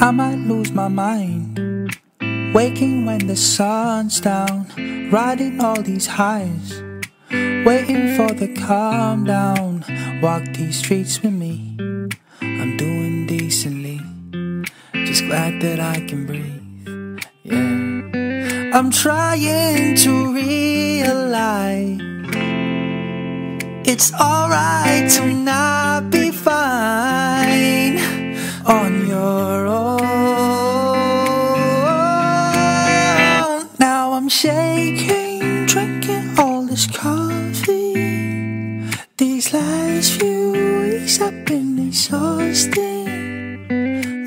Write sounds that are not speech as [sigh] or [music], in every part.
I might lose my mind. Waking when the sun's down, riding all these highs. Waiting for the calm down. Walk these streets with me. I'm doing decently. Just glad that I can breathe. Yeah. I'm trying to realize it's alright to not be fine I'm shaking, drinking all this coffee. These last few weeks I've been exhausting.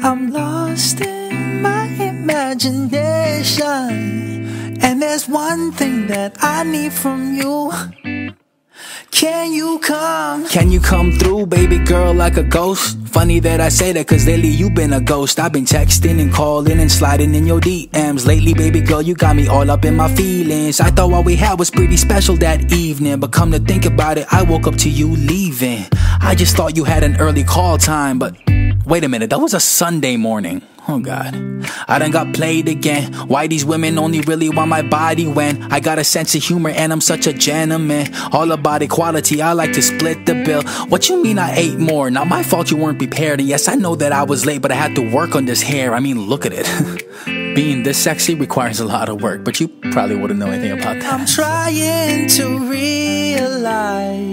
I'm lost in my imagination. And there's one thing that I need from you. Can you come? Can you come through, baby girl, like a ghost? Funny that I say that, cause lately you been a ghost. I've been texting and calling and sliding in your DMs. Lately, baby girl, you got me all up in my feelings. I thought what we had was pretty special that evening, but come to think about it, I woke up to you leaving. I just thought you had an early call time, but wait a minute, that was a Sunday morning. Oh god. I done got played again. Why these women only really want my body when I got a sense of humor and I'm such a gentleman. All about equality, I like to split the bill. What you mean I ate more? Not my fault you weren't prepared. And yes, I know that I was late, but I had to work on this hair. I mean, look at it. [laughs] Being this sexy requires a lot of work, but you probably wouldn't know anything about that. I'm trying to realize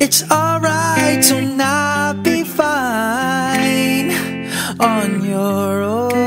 it's not on your own.